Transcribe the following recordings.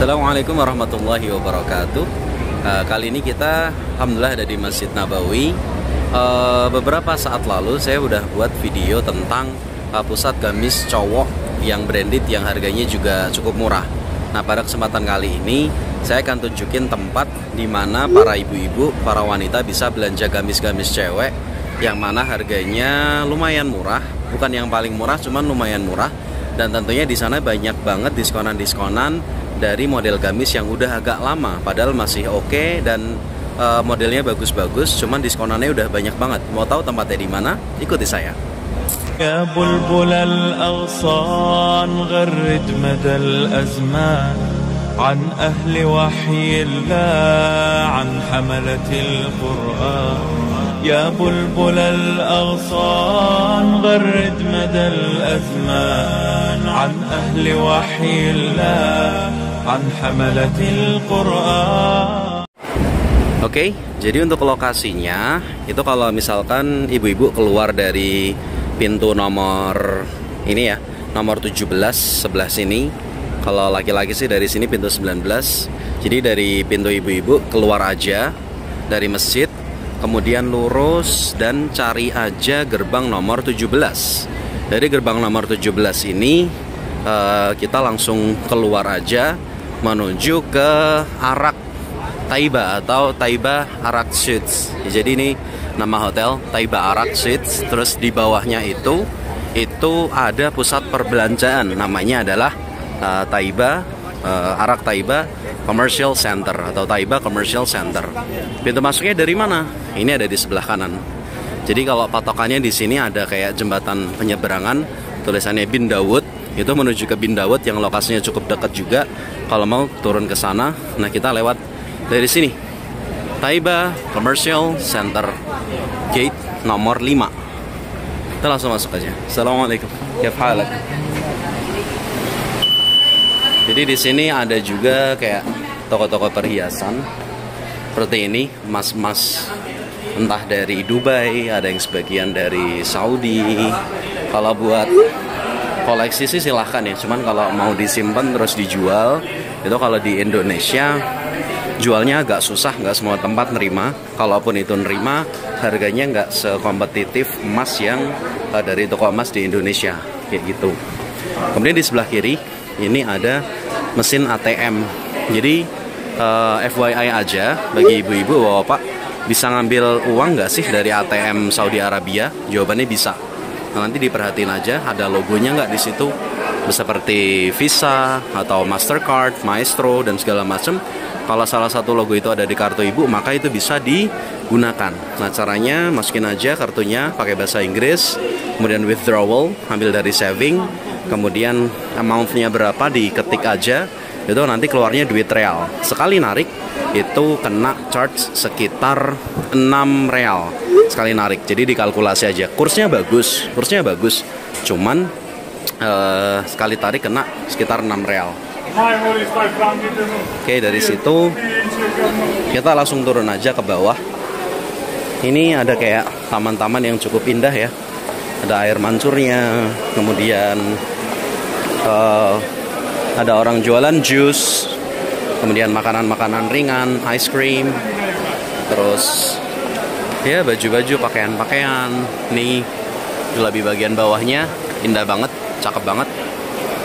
Assalamualaikum warahmatullahi wabarakatuh. Uh, kali ini kita alhamdulillah ada di Masjid Nabawi. Uh, beberapa saat lalu saya udah buat video tentang uh, pusat gamis cowok yang branded yang harganya juga cukup murah. Nah, pada kesempatan kali ini saya akan tunjukin tempat di mana para ibu-ibu, para wanita bisa belanja gamis-gamis cewek yang mana harganya lumayan murah, bukan yang paling murah, cuman lumayan murah dan tentunya di sana banyak banget diskonan-diskonan dari model gamis yang udah agak lama padahal masih oke okay dan uh, modelnya bagus-bagus cuman diskonannya udah banyak banget mau tahu tempatnya di mana ikuti saya يا بلبل الأغصان غرد مدى الأزمان عن أهل وحي الله عن حملة القرآن يا بلبل الأغصان غرد مدى الأزمان عن أهل وحي الله عن حملة القرآن Oke, okay, jadi untuk lokasinya itu kalau misalkan ibu-ibu keluar dari pintu nomor ini ya nomor 17 sebelah sini kalau laki-laki sih dari sini pintu 19 jadi dari pintu ibu-ibu keluar aja dari masjid kemudian lurus dan cari aja gerbang nomor 17 dari gerbang nomor 17 ini uh, kita langsung keluar aja menuju ke Arak Taiba atau Taiba Arak Suites. Jadi ini nama hotel Taiba Arak Suites. Terus di bawahnya itu itu ada pusat perbelanjaan. Namanya adalah uh, Taiba uh, Arak Taiba Commercial Center atau Taiba Commercial Center. Pintu masuknya dari mana? Ini ada di sebelah kanan. Jadi kalau patokannya di sini ada kayak jembatan penyeberangan. Tulisannya Bin Dawud itu menuju ke Bin Dawud yang lokasinya cukup dekat juga. Kalau mau turun ke sana nah kita lewat dari sini. Taiba Commercial Center Gate nomor 5 Kita langsung masuk aja. Assalamualaikum. Halak? Jadi di sini ada juga kayak toko-toko perhiasan Seperti ini Mas-mas. Entah dari Dubai Ada yang sebagian dari Saudi. Kalau buat koleksi sih silahkan ya. Cuman kalau mau disimpan terus dijual Itu kalau di Indonesia jualnya agak susah nggak semua tempat nerima. Kalaupun itu nerima harganya nggak sekompetitif emas yang uh, dari toko emas di Indonesia. Kayak gitu. Kemudian di sebelah kiri ini ada mesin ATM jadi uh, FYI aja bagi ibu-ibu bapak bisa ngambil uang nggak sih dari ATM Saudi Arabia? Jawabannya bisa nanti diperhatiin aja ada logonya nggak di situ? Seperti Visa atau Mastercard, Maestro dan segala macam kalau salah satu logo itu ada di kartu ibu maka itu bisa digunakan. Nah caranya masukin aja kartunya pakai bahasa Inggris kemudian withdrawal ambil dari saving kemudian amountnya berapa diketik aja. Itu nanti keluarnya duit real. Sekali narik itu kena charge sekitar 6 real. Sekali narik. Jadi dikalkulasi aja. Kursnya bagus. Kursnya bagus. Cuman uh, sekali tarik kena sekitar 6 real. Oke dari situ kita langsung turun aja ke bawah. Ini ada kayak taman-taman yang cukup indah ya. Ada air mancurnya, kemudian uh, ada orang jualan jus, kemudian makanan-makanan ringan, ice cream, terus ya baju-baju, pakaian-pakaian. Nih lebih bagian bawahnya indah banget, cakep banget.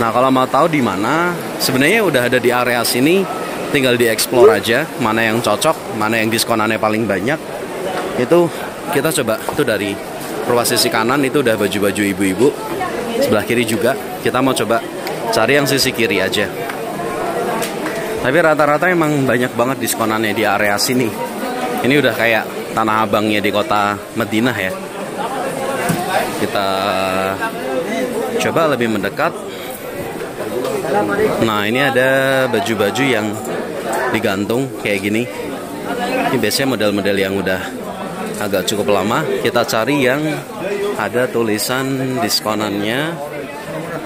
Nah kalau mau tahu di mana, sebenarnya udah ada di area sini, tinggal dieksplor aja mana yang cocok, mana yang diskonannya paling banyak. Itu kita coba itu dari ruas sisi kanan itu udah baju-baju ibu-ibu, sebelah kiri juga. Kita mau coba cari yang sisi kiri aja. Tapi rata-rata emang banyak banget diskonannya di area sini. Ini udah kayak tanah abangnya di kota Madinah ya. Kita coba lebih mendekat Nah ini ada baju-baju yang digantung kayak gini. Ini biasanya model-model yang udah agak cukup lama. Kita cari yang ada tulisan diskonannya.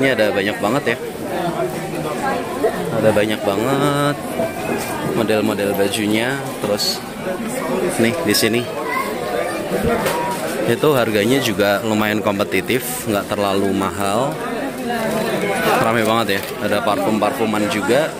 Ini ada banyak banget ya ada banyak banget. Model-model bajunya terus nih di sini. Itu harganya juga lumayan kompetitif nggak terlalu mahal. Rame banget ya ada parfum-parfuman juga.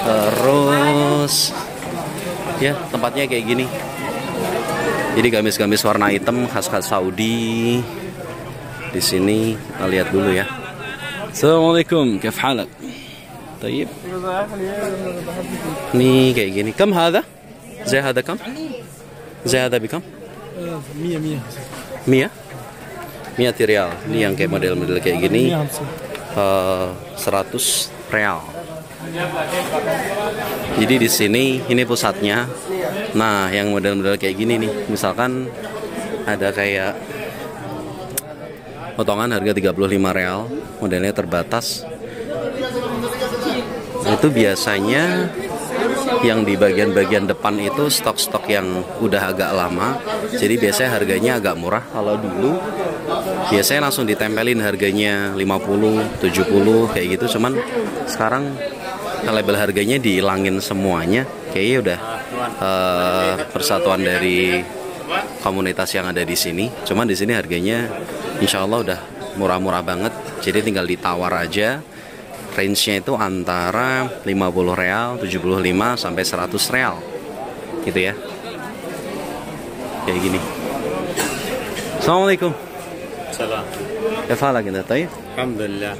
Terus ya tempatnya kayak gini. Jadi gamis-gamis warna hitam khas-khas Saudi. Di sini kita lihat dulu ya. Assalamualaikum, kaf? طيب ini kayak gini كم هذا زي هذا كم زي هذا بكم مية مية Mia? Mia Rial. Ini yang kayak model-model kayak gini. eh, 100 real. Jadi di sini ini pusatnya. Nah, yang model-model kayak gini nih, misalkan ada kayak potongan harga 35 real, modelnya terbatas. Itu biasanya yang di bagian-bagian depan itu stok-stok yang udah agak lama. Jadi biasanya harganya agak murah. Kalau dulu biasanya langsung ditempelin harganya 50 70 kayak gitu. Cuman sekarang label harganya dihilangin semuanya. Kayaknya udah eh, persatuan dari komunitas yang ada di sini. Cuman di sini harganya insya Allah udah murah-murah banget. Jadi tinggal ditawar aja range-nya itu antara 50 real, 75 sampai 100 real. Gitu ya. Kayak gini. Assalamualaikum. Salam. Eva lagi datang ya? Alhamdulillah.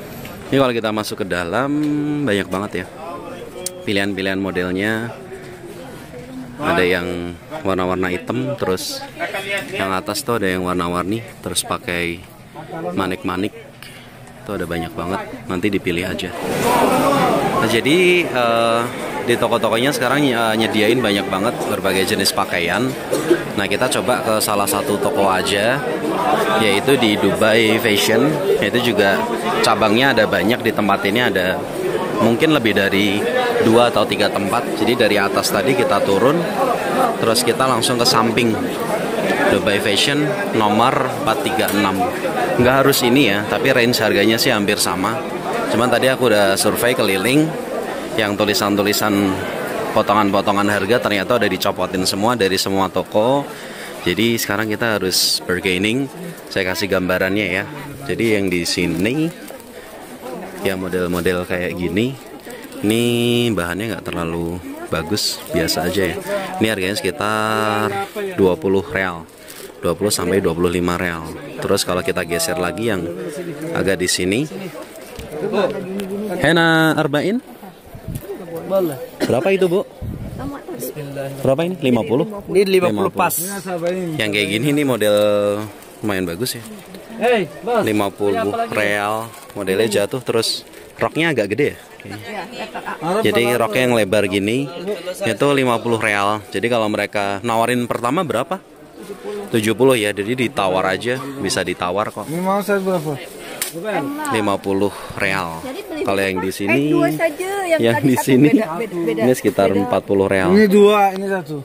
Ini kalau kita masuk ke dalam banyak banget ya. Pilihan-pilihan modelnya ada yang warna-warna hitam terus yang atas tuh ada yang warna-warni terus pakai manik-manik itu ada banyak banget. Nanti dipilih aja. Nah, jadi eh, di toko-tokonya sekarang eh, nyediain banyak banget berbagai jenis pakaian. Nah kita coba ke salah satu toko aja yaitu di Dubai Fashion. Itu juga cabangnya ada banyak di tempat ini ada mungkin lebih dari dua atau tiga tempat. Jadi dari atas tadi kita turun terus kita langsung ke samping Dubai Fashion nomor 436 nggak harus ini ya tapi range harganya sih hampir sama. Cuman tadi aku udah survei keliling yang tulisan-tulisan potongan-potongan harga ternyata udah dicopotin semua dari semua toko. Jadi sekarang kita harus bargaining. Saya kasih gambarannya ya. Jadi yang di sini ya model-model kayak gini ini bahannya nggak terlalu bagus biasa aja ya. Ini harganya sekitar 20 real 20 sampai 25 real terus kalau kita geser lagi yang agak di sini Hena Arba'in berapa itu bu? berapa ini? 50? Ini 50 pas. yang kayak gini nih model lumayan bagus ya Hei, bos. 50 real modelnya jatuh terus roknya agak gede ya kayaknya. jadi roknya yang lebar gini itu 50 real jadi kalau mereka nawarin pertama berapa 70 ya jadi ditawar aja bisa ditawar kok Ini mau saya berapa? 50 real kalau yang di sini dua saja yang, di sini beda, beda, beda. ini sekitar 40 real Ini dua, ini satu.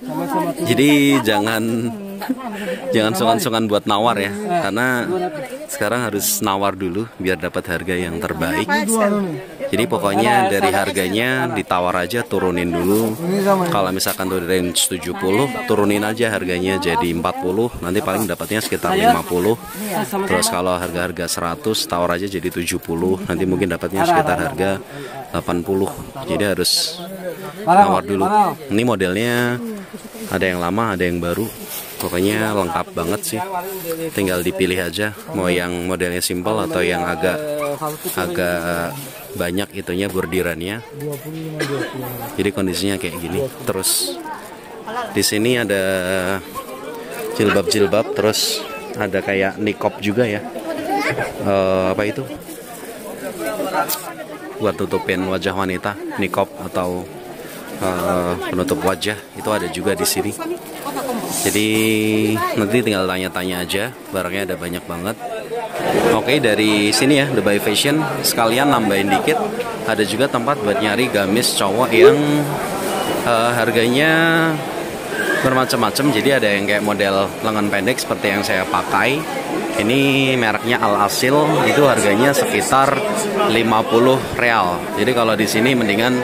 Jadi jangan jangan sungan-sungan buat nawar ya, karena sekarang harus nawar dulu biar dapat harga yang terbaik. Jadi pokoknya dari harganya ditawar aja turunin dulu. Kalau misalkan tuh range 70, turunin aja harganya jadi 40, nanti paling dapatnya sekitar 50. Terus kalau harga-harga 100 tawar aja jadi 70, nanti mungkin dapatnya sekitar harga 80. Jadi harus nawar dulu. Ini modelnya ada yang lama, ada yang baru. Pokoknya lengkap banget sih. Tinggal dipilih aja mau yang modelnya simple atau yang agak agak banyak itunya bordirannya. Jadi kondisinya kayak gini. Terus di sini ada jilbab-jilbab terus ada kayak nikop juga ya. Eh, apa itu? buat tutupin wajah wanita, nikop atau eh, penutup wajah itu ada juga di sini. Jadi nanti tinggal tanya-tanya aja, barangnya ada banyak banget. Oke dari sini ya Dubai Fashion sekalian nambahin dikit, ada juga tempat buat nyari gamis cowok yang eh, harganya bermacam-macam. Jadi ada yang kayak model lengan pendek seperti yang saya pakai. Ini mereknya Al Asil, itu harganya sekitar 50 real. Jadi kalau di sini mendingan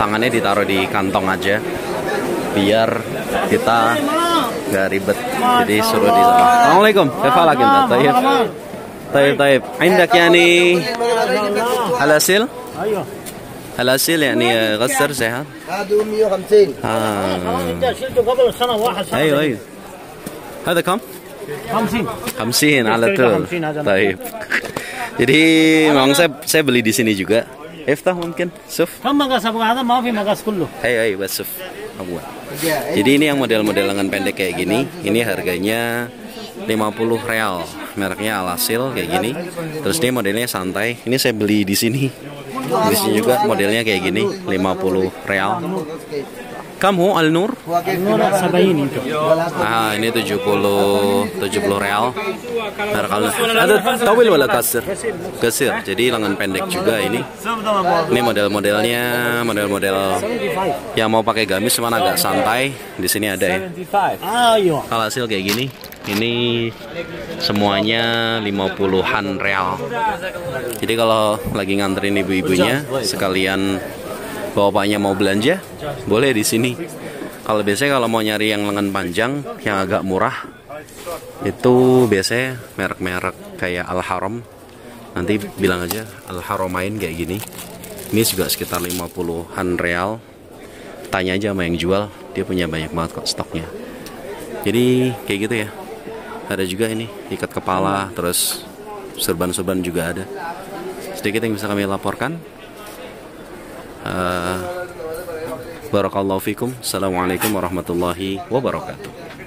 tangannya ditaruh di kantong aja biar kita nggak ribet. Jadi suruh di sana. Assalamualaikum. Kaifa lagi Tayyib. Tayyib tayyib. Indak yani Al Asil? Ayo. الأسيل يعني غسر سيها هذا 150 آه. انت شلته قبل سنه واحد سنه أيوه أيوه هذا كم؟ 50 50 على اشتريته طول 50 هذا. طيب jadi memang saya saya beli di sini juga Iftah mungkin Suf كم مقاس ابغى هذا ما في مقاس كله Ayo ayo buat Suf Abu. Jadi ini yang model-model lengan pendek kayak gini Ini harganya 50 real. Mereknya Alasil kayak gini. Terus ini modelnya santai. Ini saya beli di sini. Di sini juga modelnya kayak gini 50 real kamu Al Nur? Al Nur 70 itu. Ah, ini 70 70 real. Ada tawil wala kasir? Kasir. Jadi lengan pendek juga ini. Ini model-modelnya, model-model yang mau pakai gamis cuman agak santai. Di sini ada ya. Kalau hasil kayak gini, ini semuanya 50-an real. Jadi kalau lagi nganterin ibu-ibunya sekalian bapaknya mau belanja boleh di sini. Kalau biasanya kalau mau nyari yang lengan panjang yang agak murah itu biasanya merek-merek kayak Al Haram. Nanti bilang aja Al Haramain kayak gini. Ini juga sekitar 50-an real. Tanya aja sama yang jual dia punya banyak banget kok stoknya. Jadi kayak gitu ya. Ada juga ini ikat kepala terus serban-serban juga ada. Sedikit yang bisa kami laporkan Eh, Barakallahu fikum. Assalamualaikum warahmatullahi wabarakatuh